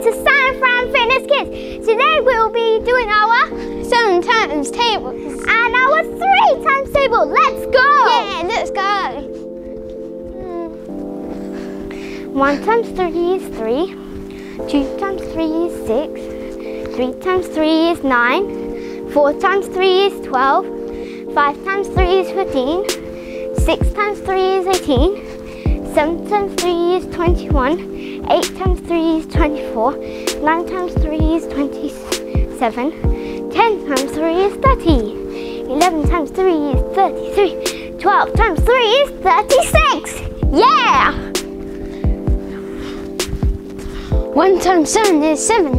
to San Fran Fitness Kids. Today we will be doing our seven times tables and our three times table. Let's go! Yeah, let's go. Hmm. One times three is three. Two times three is six. Three times three is nine. Four times three is twelve. Five times three is fifteen. Six times three is eighteen. Seven times three is twenty-one. 8 times 3 is 24, 9 times 3 is 27, 10 times 3 is 30, 11 times 3 is 33, 12 times 3 is 36! Yeah! 1 times 7 is 7,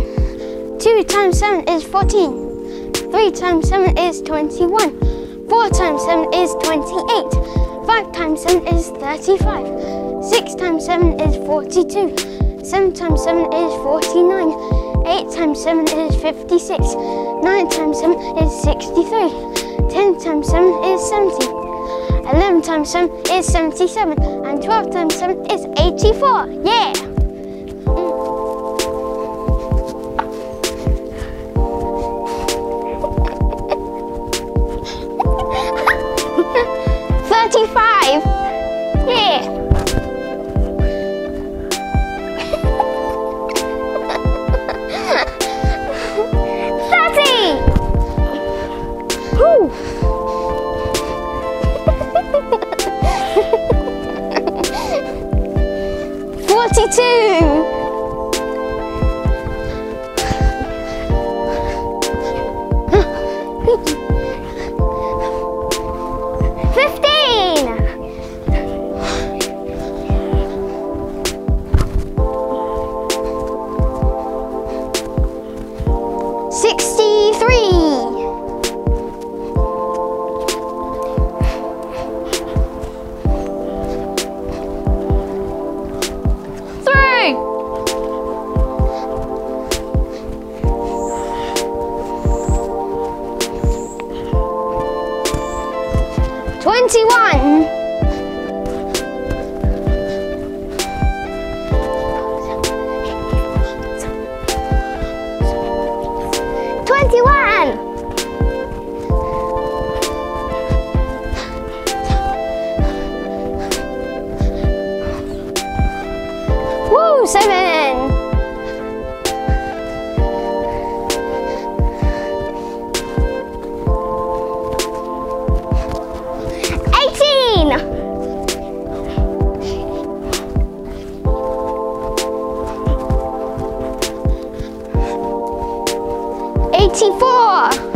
2 times 7 is 14, 3 times 7 is 21, 4 times 7 is 28, 5 times 7 is 35, 6 times 7 is 42, 7 times 7 is 49. 8 times 7 is 56. 9 times 7 is 63. 10 times 7 is 70. 11 times 7 is 77. And 12 times 7 is 84. Yeah! 42. Sixteen. 21. Twenty-one. Woo, seven. four.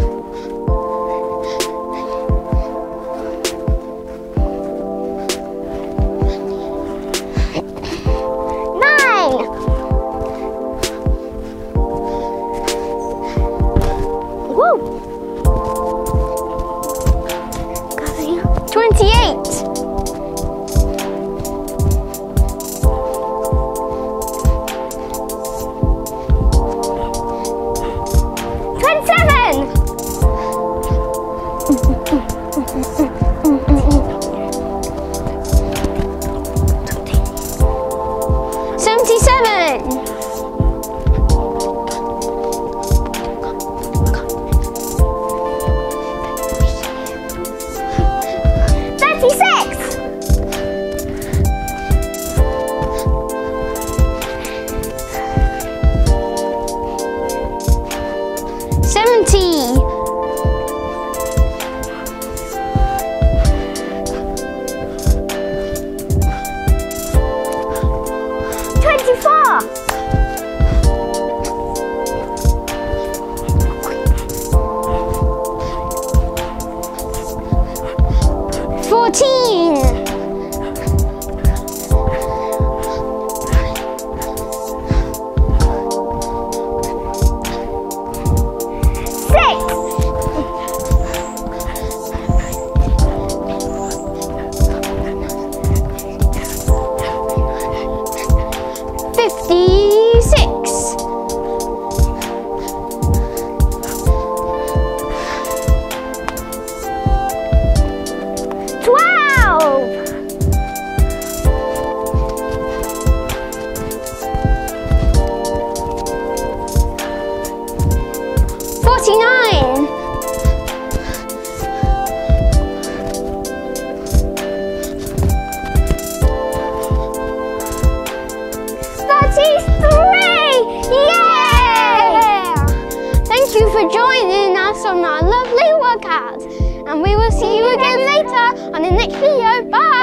49. Thirty-three! Yay! Thank you for joining us on our lovely workout. And we will see you again later on the next video. Bye!